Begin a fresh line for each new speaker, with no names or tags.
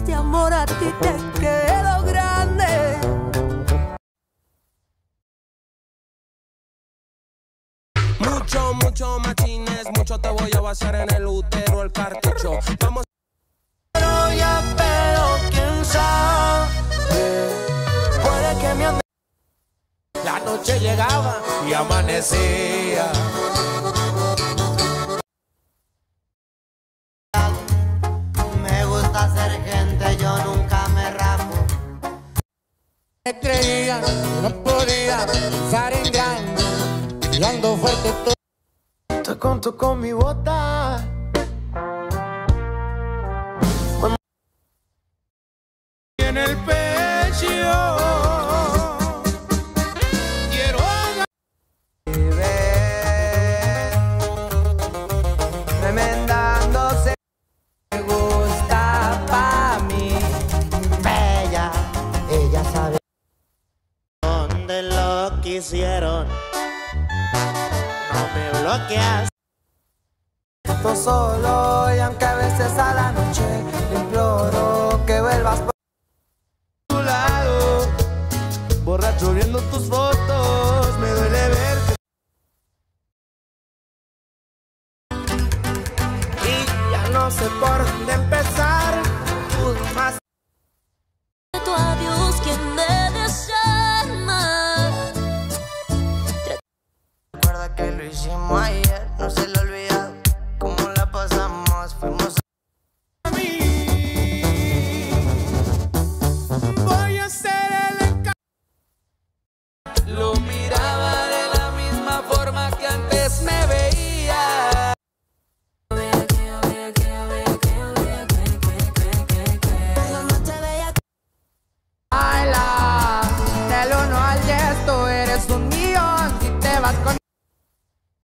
este amor a ti te quedó grande.
Mucho, mucho machines, mucho te voy a basar en el útero, el cartucho. Vamos.
Pero ya, pero quién sabe. Puede que me ande.
La noche llegaba y amanecía.
Creía, no podía pensar en grande, fuerte todo.
Te conto con mi bota. Quisieron. No me bloqueas. Esto solo y aunque a veces a la noche imploro que vuelvas por tu lado. Borracho viendo tus fotos, me duele ver que y ya no sé por dónde empezar. Que lo hicimos ayer, no se lo olvidado. Cómo la pasamos, fuimos a
Voy a ser el. Lo miraba de la misma forma que antes me veía.
Baila, del uno al diez, tú eres un millón. Si te vas con